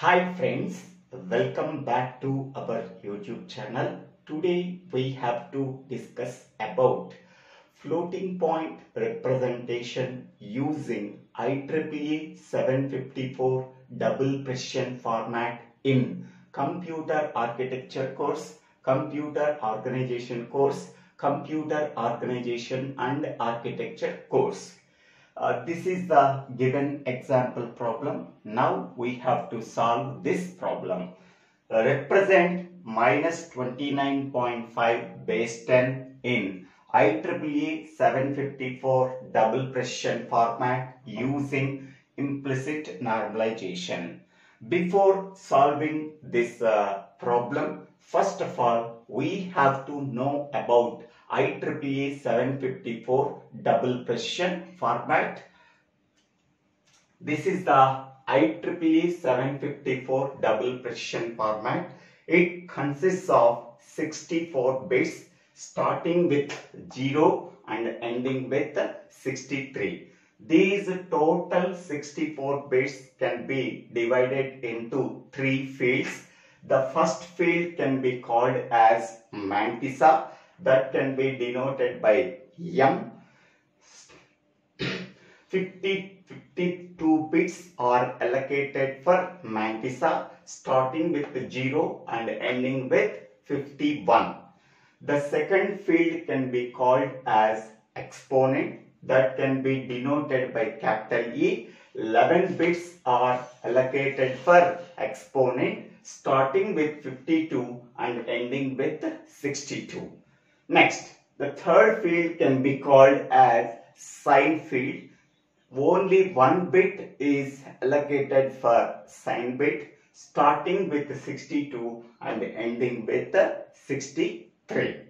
Hi friends, welcome back to our YouTube channel. Today we have to discuss about floating point representation using IEEE 754 double precision format in computer architecture course, computer organization course, computer organization and architecture course. Uh, this is the given example problem. Now we have to solve this problem. Uh, represent minus 29.5 base 10 in IEEE 754 double precision format using implicit normalization. Before solving this uh, problem, first of all, we have to know about IEEE 754 double precision format. This is the IEEE 754 double precision format. It consists of 64 bits starting with 0 and ending with 63. These total 64 bits can be divided into three fields. The first field can be called as mantissa that can be denoted by M. 50, 52 bits are allocated for mantissa starting with 0 and ending with 51. The second field can be called as exponent that can be denoted by capital E. 11 bits are allocated for exponent starting with 52 and ending with 62. Next, the third field can be called as sign field. Only one bit is allocated for sign bit starting with 62 and ending with 63.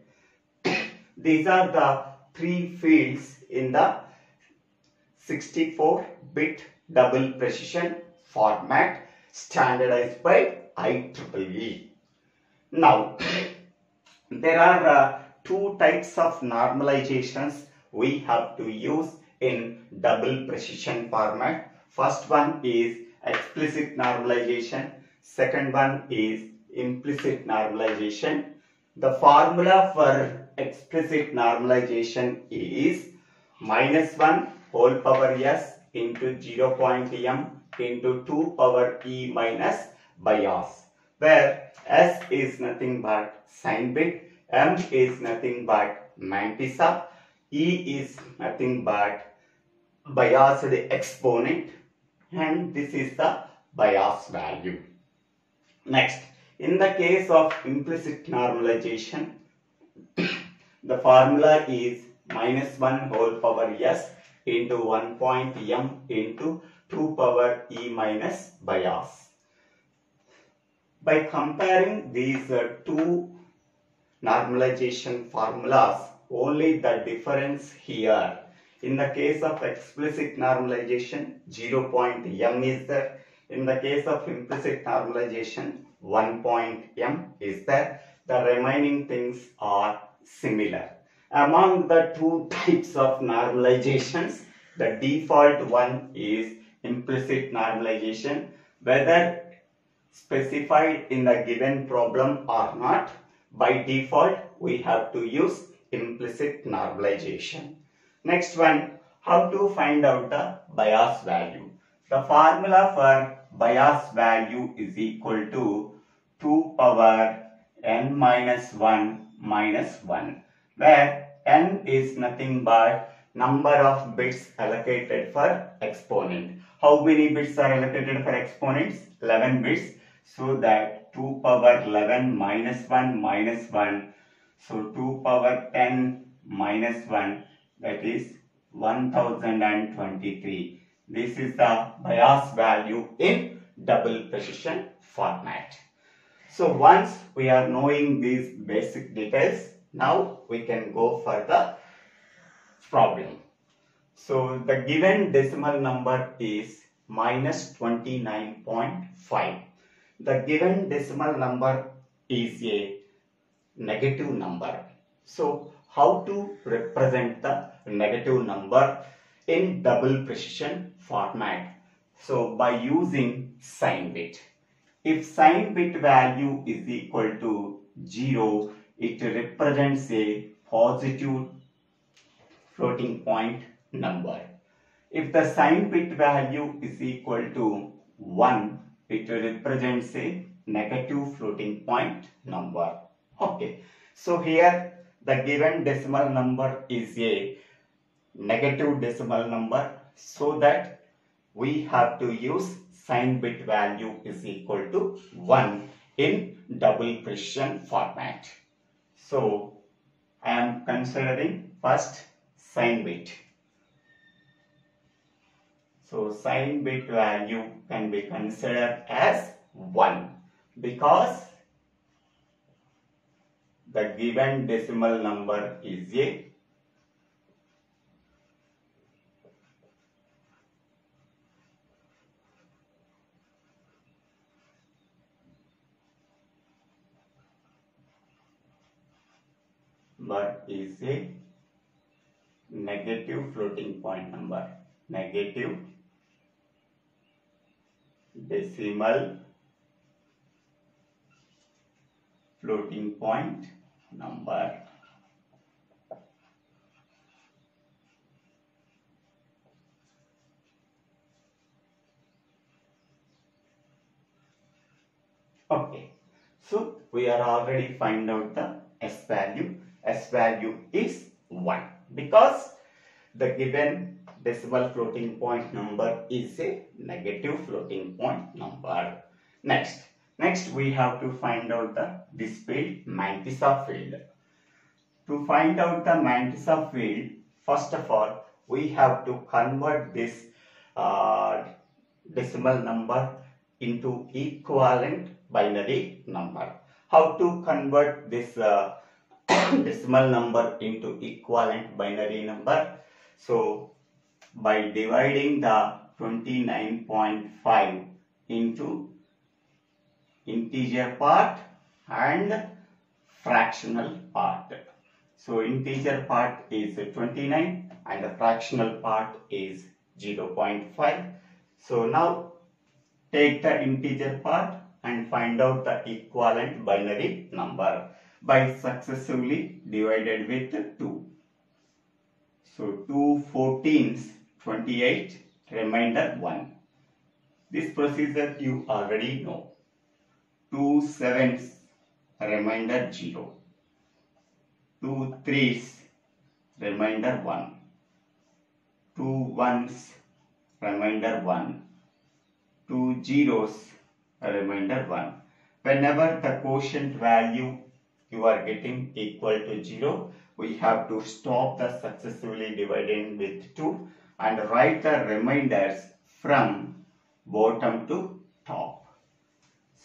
These are the three fields in the 64-bit double precision format standardized by IEEE. Now, there are uh, two types of normalizations we have to use in double precision format. First one is explicit normalization. Second one is implicit normalization. The formula for explicit normalization is minus 1 whole power s into 0 0.m into 2 power e minus bias where s is nothing but sign bit, m is nothing but mantissa, e is nothing but biased exponent and this is the bias value. Next, in the case of implicit normalization, the formula is minus 1 whole power s into 1 point m into 2 power e minus bias. By comparing these uh, two normalization formulas, only the difference here. In the case of explicit normalization, 0 point m is there. In the case of implicit normalization, 1 point m is there. The remaining things are similar. Among the two types of normalizations, the default one is implicit normalization. Whether specified in the given problem or not, by default we have to use implicit normalization. Next one, how to find out the bias value. The formula for bias value is equal to 2 power n minus 1 minus 1 where n is nothing but number of bits allocated for exponent. How many bits are allocated for exponents? 11 bits. So that 2 power 11 minus 1 minus 1. So 2 power 10 minus 1 that is 1023. This is the bias value in double precision format. So once we are knowing these basic details, now we can go for the problem. So the given decimal number is minus 29.5. The given decimal number is a negative number. So how to represent the negative number in double precision format? So by using sign bit. if sign bit value is equal to 0, it represents a positive floating point number. If the sign bit value is equal to 1, it represents a negative floating point number. Okay, so here the given decimal number is a negative decimal number so that we have to use sign bit value is equal to 1 in double precision format. So I am considering first sign bit. So sign bit value can be considered as 1 because the given decimal number is a number is a negative floating point number. Negative decimal floating point number okay so we are already find out the s value. S value is 1 because the given decimal floating point number is a negative floating point number. Next, next we have to find out the this field mantissa field. To find out the mantissa field, first of all, we have to convert this uh, decimal number into equivalent binary number. How to convert this uh, decimal number into equivalent binary number? So, by dividing the 29.5 into integer part and fractional part. So integer part is 29 and the fractional part is 0.5. So now take the integer part and find out the equivalent binary number by successively divided with 2. So 2 14s 28 remainder 1. This procedure you already know. 2 sevens remainder 0. 2 threes remainder 1. 2 ones remainder 1. 2 zeros remainder 1. Whenever the quotient value you are getting equal to 0, we have to stop the successively dividing with 2 and write the reminders from bottom to top.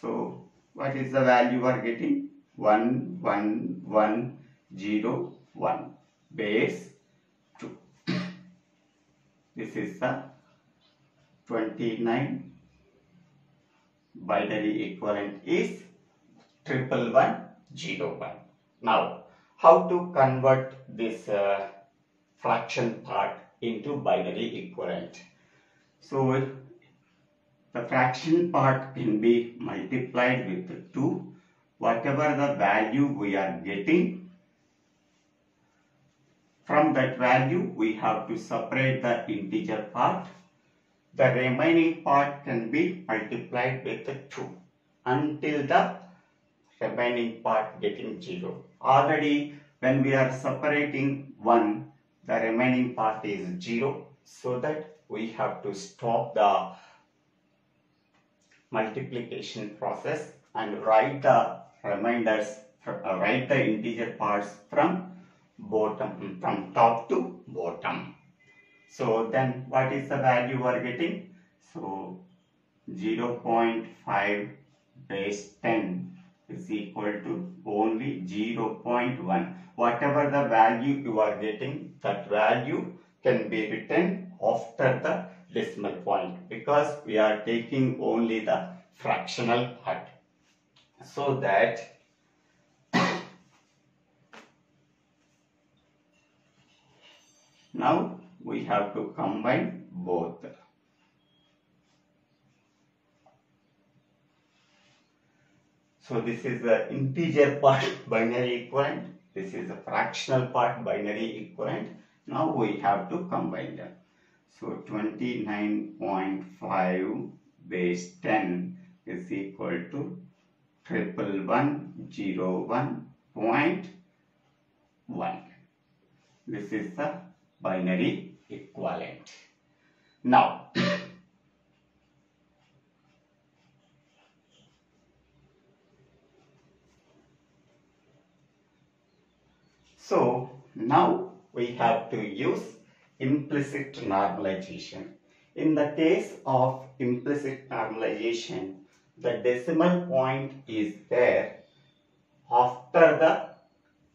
So what is the value we are getting? 1, 1, 1, 0, 1. Base 2. this is the 29 binary equivalent is triple one zero one. Now how to convert this uh, fraction part into binary equivalent. So the fraction part can be multiplied with 2. Whatever the value we are getting, from that value we have to separate the integer part. The remaining part can be multiplied with 2 until the remaining part getting 0. Already when we are separating 1, the remaining part is 0 so that we have to stop the multiplication process and write the reminders uh, write the integer parts from bottom from top to bottom. So then what is the value we are getting? So 0 0.5 base 10 is equal to only 0 0.1 whatever the value you are getting, that value can be written after the decimal point because we are taking only the fractional part. So that now we have to combine both. So this is the integer part binary equivalent. This is a fractional part binary equivalent. Now we have to combine them. So 29.5 base 10 is equal to triple one zero one point one. This is the binary equivalent. Now So now we have to use implicit normalization. In the case of implicit normalization, the decimal point is there after the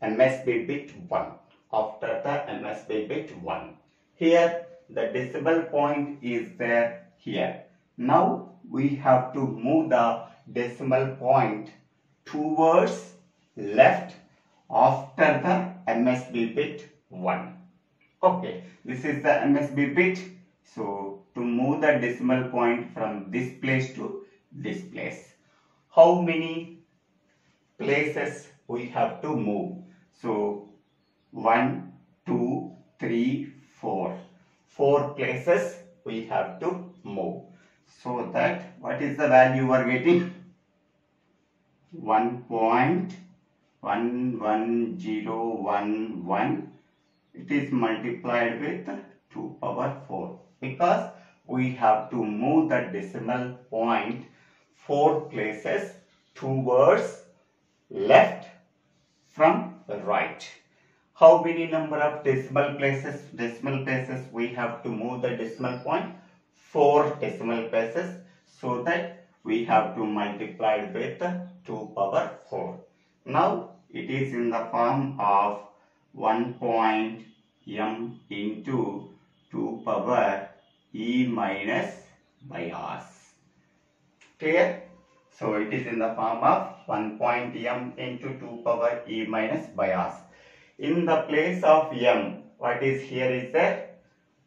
MSB bit 1. After the MSB bit 1. Here the decimal point is there here. Now we have to move the decimal point towards left after the MSB bit 1. Okay, this is the MSB bit. So, to move the decimal point from this place to this place. How many places we have to move? So, 1, 2, 3, 4. 4 places we have to move. So that what is the value we are getting? 1.11011 it is multiplied with 2 power 4 because we have to move the decimal point 4 places towards left from right. How many number of decimal places decimal places we have to move the decimal point? 4 decimal places so that we have to multiply with 2 power 4. Now it is in the form of 1 point m into 2 power e minus bias. Clear? So it is in the form of 1 point m into 2 power e minus by bias. In the place of m, what is here is there?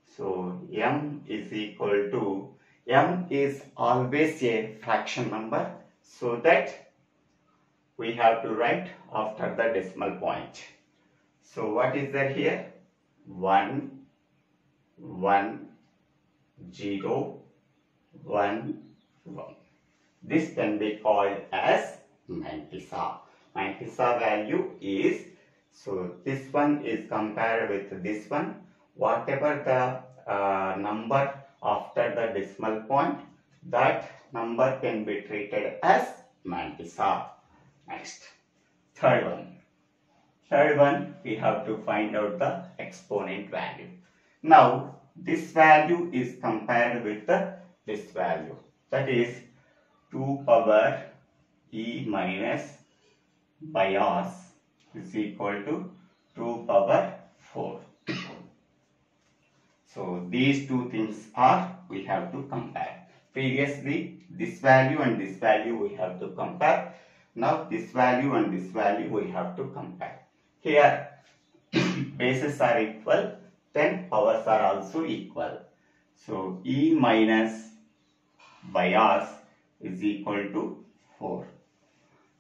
So m is equal to, m is always a fraction number. So that we have to write after the decimal point. So what is there here? 1, 1, 0, 1, 1. This can be called as mantissa. Mantissa value is, so this one is compared with this one. Whatever the uh, number after the decimal point, that number can be treated as mantissa. Next, third one. Third one, we have to find out the exponent value. Now, this value is compared with the, this value. That is 2 power e minus bias is equal to 2 power 4. So, these two things are we have to compare. Previously, this value and this value we have to compare. Now, this value and this value we have to compare. Here bases are equal, then powers are also equal. So E minus bias is equal to 4.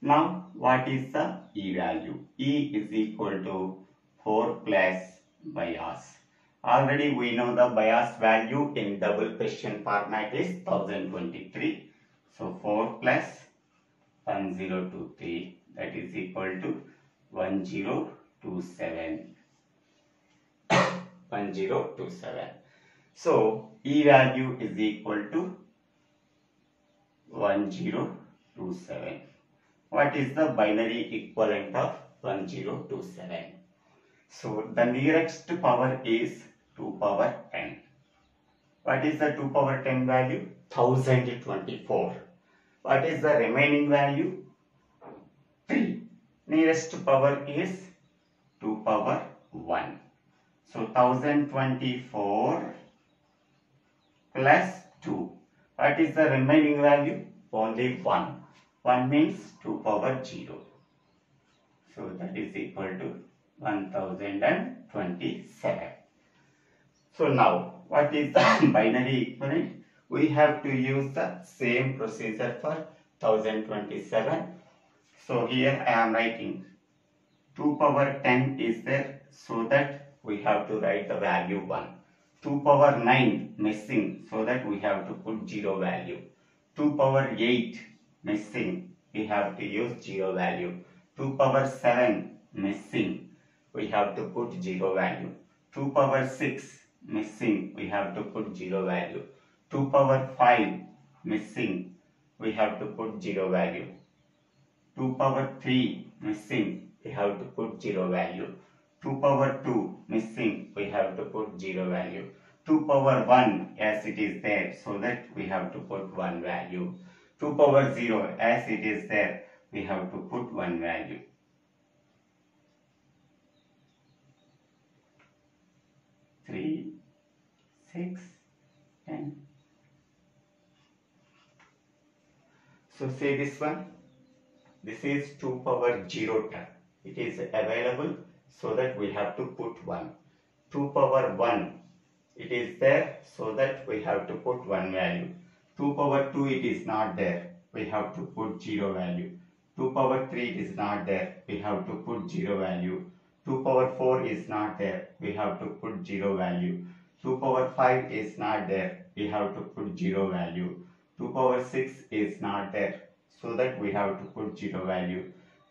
Now what is the E value? E is equal to 4 plus bias. Already we know the bias value in double precision format is 1023. So 4 plus 1023 that is equal to 1027 1027 so e value is equal to 1027 what is the binary equivalent of 1027 so the nearest power is 2 power 10 what is the 2 power 10 value? 1024 what is the remaining value 3 nearest power is 2 power 1. So 1024 plus 2. What is the remaining value? Only 1. 1 means 2 power 0. So that is equal to 1027. So now what is the binary equivalent? We have to use the same procedure for 1027 So here I am writing 2 power 10 is there so that we have to write the value 1. 2 power 9 missing so that we have to put 0 value. 2 power 8 missing we have to use 0 value. 2 power 7 missing we have to put 0 value. 2 power 6 missing we have to put 0 value. 2 power 5 missing we have to put 0 value. 2 power 3 missing we have to put 0 value. 2 power 2 missing we have to put 0 value. 2 power 1 as it is there so that we have to put 1 value. 2 power 0 as it is there we have to put 1 value. Three, six, So say this one. This is 2 power 0 term. It is available so that we have to put 1. 2 power 1 it is there so that we have to put 1 value. 2 power 2 it is not there we have to put 0 value. 2 power 3 it is not there we have to put 0 value. 2 power 4 is not there we have to put 0 value. 2 power 5 is not there we have to put 0 value. 2 power 6 is not there so that we have to put 0 value.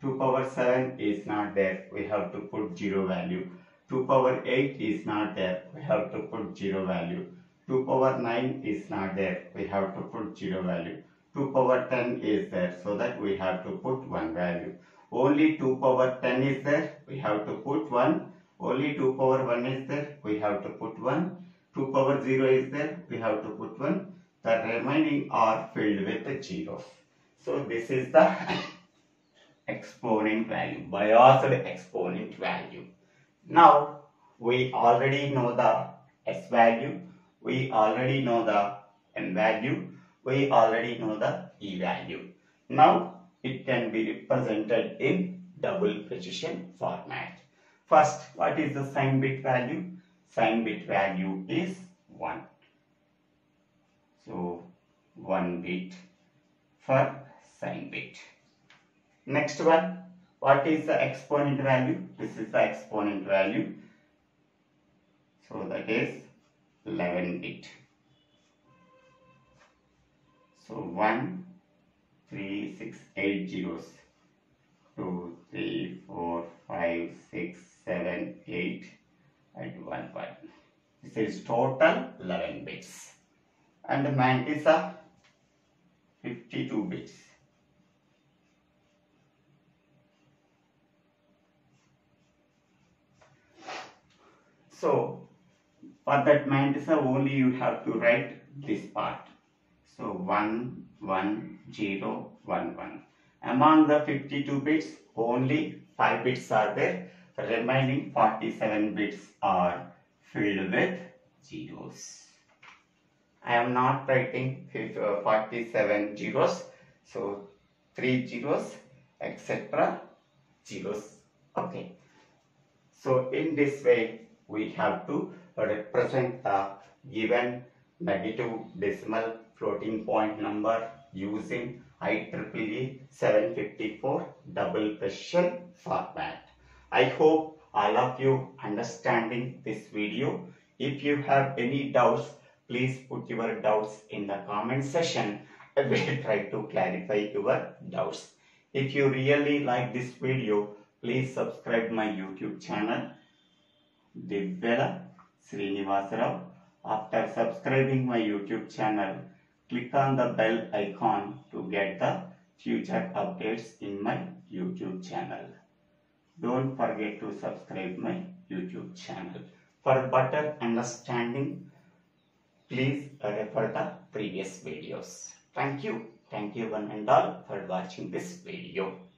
2 power 7 is not there we have to put 0 value. 2 power 8 is not there we have to put 0 value. 2 power 9 is not there we have to put 0 value. 2 power 10 is there so that we have to put 1 value. Only 2 power 10 is there we have to put 1 only 2 power 1 is there we have to put 1 2 power 0 is there we have to put 1 the remaining are filled with the zeros so this is the exponent value, biased exponent value. Now we already know the S value, we already know the N value, we already know the E value. Now it can be represented in double precision format. First, what is the sign bit value? Sign bit value is 1. So 1 bit for sign bit. Next one, what is the exponent value? This is the exponent value. So that is 11 bit. So 1, 3, 6, 8 zeros. 2, 3, 4, 5, 6, 7, 8 and 1 1. This is total 11 bits. And the Mantissa 52 bits. So for that Mantissa only you have to write this part. So 1, 1, 0, 1, 1. Among the 52 bits only 5 bits are there. Remaining 47 bits are filled with zeros. I am not writing uh, 47 zeros. So 3 zeros etc. zeros. Okay. So in this way we have to represent the given negative decimal floating point number using IEEE 754 double precision format. I hope all of you understanding this video. If you have any doubts, please put your doubts in the comment section. I will try to clarify your doubts. If you really like this video, please subscribe my YouTube channel Divyala Srinivasarao. After subscribing my YouTube channel, click on the bell icon to get the future updates in my YouTube channel. Don't forget to subscribe my YouTube channel. For better understanding, please refer the previous videos. Thank you. Thank you one and all for watching this video.